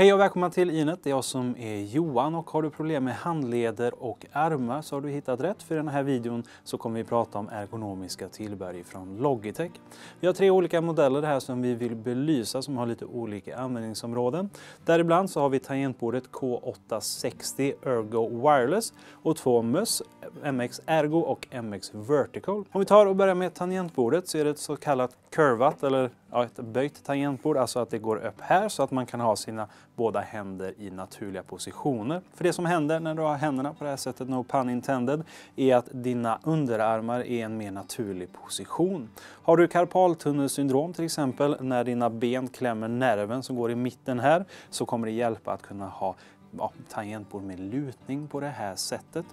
Hej och välkomna till Inet. Det är jag som är Johan och har du problem med handleder och armar så har du hittat rätt. För i den här videon så kommer vi prata om ergonomiska tillbehör från Logitech. Vi har tre olika modeller här som vi vill belysa som har lite olika användningsområden. Däribland så har vi tangentbordet K860 Ergo Wireless och två möss, MX Ergo och MX Vertical. Om vi tar och börjar med tangentbordet så är det ett så kallat curvat eller ja, ett böjt tangentbord, alltså att det går upp här så att man kan ha sina båda händer i naturliga positioner. För det som händer när du har händerna på det här sättet, no pun intended, är att dina underarmar är i en mer naturlig position. Har du karpaltunnelsyndrom till exempel, när dina ben klämmer nerven som går i mitten här, så kommer det hjälpa att kunna ha ja, tangentbord med lutning på det här sättet.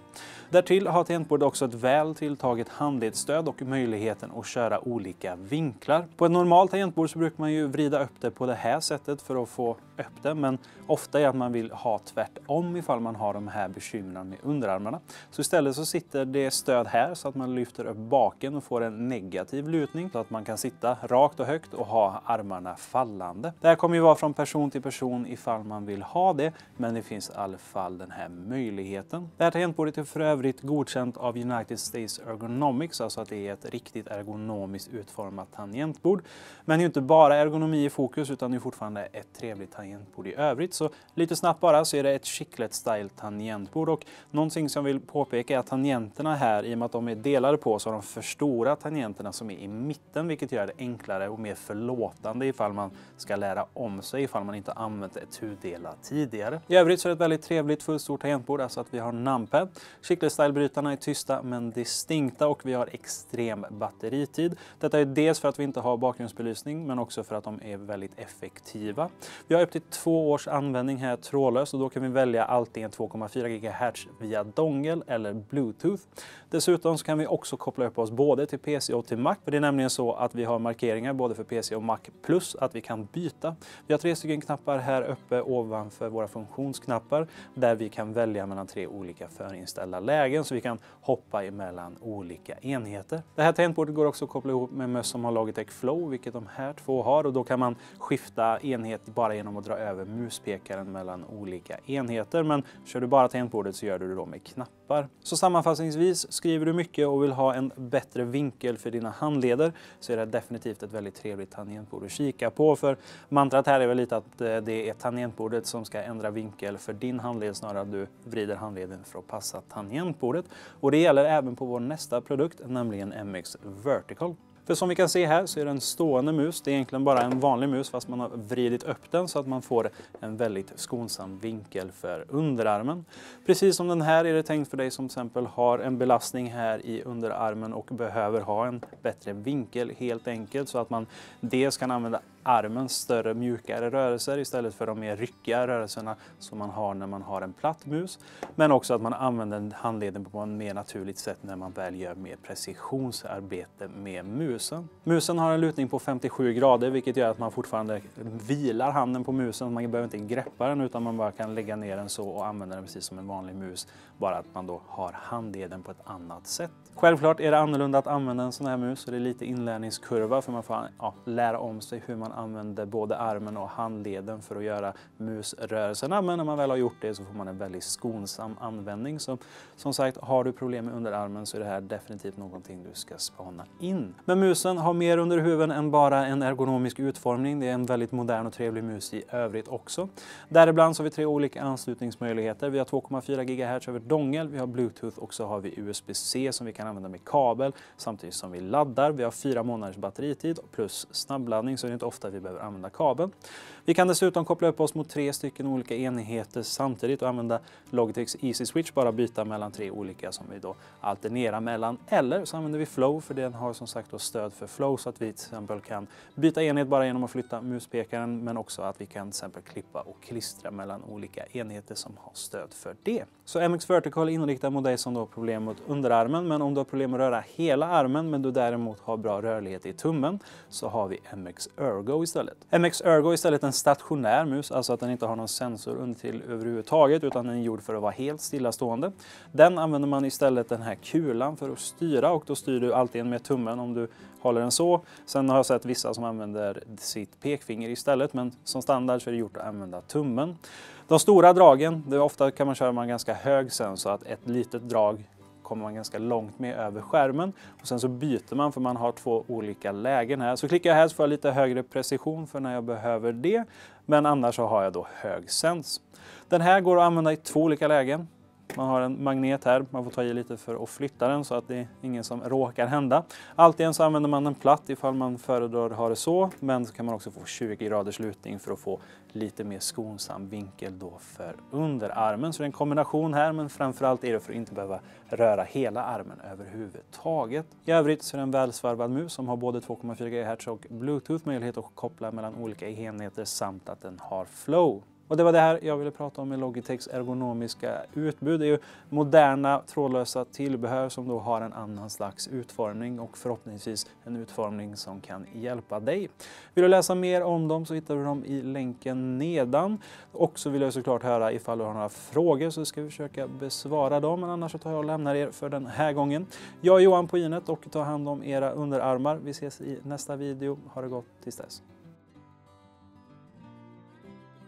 Därtill har tangentbordet också ett väl tilltaget handledsstöd och möjligheten att köra olika vinklar. På ett normalt tangentbord så brukar man ju vrida upp det på det här sättet för att få öppen men ofta är att man vill ha tvärtom ifall man har de här bekymren med underarmarna. Så istället så sitter det stöd här så att man lyfter upp baken och får en negativ lutning så att man kan sitta rakt och högt och ha armarna fallande. Det här kommer ju vara från person till person ifall man vill ha det, men det finns i alla fall den här möjligheten. Det här tangentbordet är för övrigt godkänt av United States Ergonomics, alltså att det är ett riktigt ergonomiskt utformat tangentbord. Men det är inte bara ergonomi i fokus utan det är fortfarande ett trevligt tangentbord tangentbord i övrigt. Så lite snabbt bara så är det ett chiclet style tangentbord och någonting som jag vill påpeka är att tangenterna här, i och med att de är delade på, så har de för stora tangenterna som är i mitten, vilket gör det enklare och mer förlåtande ifall man ska lära om sig ifall man inte använt ett tudelat tidigare. I övrigt så är det ett väldigt trevligt fullstort tangentbord, alltså att vi har numpad. Chiclet style-brytarna är tysta men distinkta och vi har extrem batteritid. Detta är dels för att vi inte har bakgrundsbelysning men också för att de är väldigt effektiva. Vi har upp till två års användning här trådlöst och då kan vi välja antingen 2,4 GHz via dongel eller Bluetooth. Dessutom så kan vi också koppla upp oss både till PC och till Mac. För det är nämligen så att vi har markeringar både för PC och Mac plus att vi kan byta. Vi har tre stycken knappar här uppe ovanför våra funktionsknappar där vi kan välja mellan tre olika förinställda lägen så vi kan hoppa emellan olika enheter. Det här tangentbordet går också att koppla ihop med möss som har Logitech Flow, vilket de här två har och då kan man skifta enhet bara genom att dra över muspekaren mellan olika enheter. Men kör du bara tangentbordet så gör du det då med knappar. Så sammanfattningsvis, skriver du mycket och vill ha en bättre vinkel för dina handleder så är det definitivt ett väldigt trevligt tangentbord att kika på. För mantrat här är väl lite att eh, det är tangentbordet som ska ändra vinkel för din handled snarare att du vrider handleden för att passa tangentbordet. Och det gäller även på vår nästa produkt, nämligen MX Vertical. För som vi kan se här så är det en stående mus. Det är egentligen bara en vanlig mus fast man har vridit upp den så att man får en väldigt skonsam vinkel för underarmen. Precis som den här är det tänkt för dig som till exempel har en belastning här i underarmen och behöver ha en bättre vinkel helt enkelt så att man dels kan använda armens större mjukare rörelser istället för de mer ryckiga rörelserna som man har när man har en platt mus. Men också att man använder handleden på ett mer naturligt sätt när man väl gör mer precisionsarbete med musen. Musen har en lutning på 57 grader vilket gör att man fortfarande vilar handen på musen. Man behöver inte greppa den utan man bara kan lägga ner den så och använda den precis som en vanlig mus. Bara att man då har handleden på ett annat sätt. Självklart är det annorlunda att använda en sån här mus och det är lite inlärningskurva för man får ja, lära om sig hur man använder både armen och handleden för att göra musrörelserna. Men när man väl har gjort det så får man en väldigt skonsam användning. Så som sagt, har du problem med underarmen så är det här definitivt någonting du ska spana in. Men musen har mer under huven än bara en ergonomisk utformning. Det är en väldigt modern och trevlig mus i övrigt också. Däribland så har vi tre olika anslutningsmöjligheter. Vi har 2,4 GHz över dongel, vi har Bluetooth och så har vi USB-C som vi kan använda med kabel samtidigt som vi laddar. Vi har fyra månaders batteritid plus snabbladdning så det är inte ofta där vi behöver använda kabeln. Vi kan dessutom koppla upp oss mot tre stycken olika enheter samtidigt och använda Logitechs Easy Switch, bara byta mellan tre olika som vi då alternerar mellan. Eller så använder vi Flow för den har som sagt då stöd för Flow så att vi till exempel kan byta enhet bara genom att flytta muspekaren men också att vi kan till exempel klippa och klistra mellan olika enheter som har stöd för det. Så MX Vertical är inriktad mot dig som då har problem mot underarmen men om du har problem att röra hela armen men du däremot har bra rörlighet i tummen så har vi MX Ergo istället. MX Ergo är istället en stationär mus, alltså att den inte har någon sensor under till överhuvudtaget utan den är gjord för att vara helt stillastående. Den använder man istället den här kulan för att styra och då styr du alltid med tummen om du håller den så. Sen har jag sett vissa som använder sitt pekfinger istället men som standard så är det gjort att använda tummen. De stora dragen, det är ofta kan man köra med en ganska hög sensor, att ett litet drag kommer man ganska långt med över skärmen. Och sen så byter man för man har två olika lägen här. Så klickar jag här så får jag lite högre precision för när jag behöver det. Men annars så har jag då hög sens. Den här går att använda i två olika lägen. Man har en magnet här, man får ta i lite för att flytta den så att det är ingen som råkar hända. Alltid så använder man den platt ifall man föredrar att ha det så, men så kan man också få 20 graders lutning för att få lite mer skonsam vinkel då för underarmen. Så det är en kombination här, men framförallt är det för att inte behöva röra hela armen överhuvudtaget. I övrigt så är det en välsvarvad mus som har både 2,4 GHz och Bluetooth, möjlighet att koppla mellan olika enheter samt att den har flow. Och det var det här jag ville prata om med Logitechs ergonomiska utbud. Det är ju moderna trådlösa tillbehör som då har en annan slags utformning och förhoppningsvis en utformning som kan hjälpa dig. Vill du läsa mer om dem så hittar du dem i länken nedan. Och så vill jag såklart höra ifall du har några frågor så ska vi försöka besvara dem. Men annars så tar jag och lämnar er för den här gången. Jag är Johan på Inet och tar hand om era underarmar. Vi ses i nästa video. Ha det gott tills dess.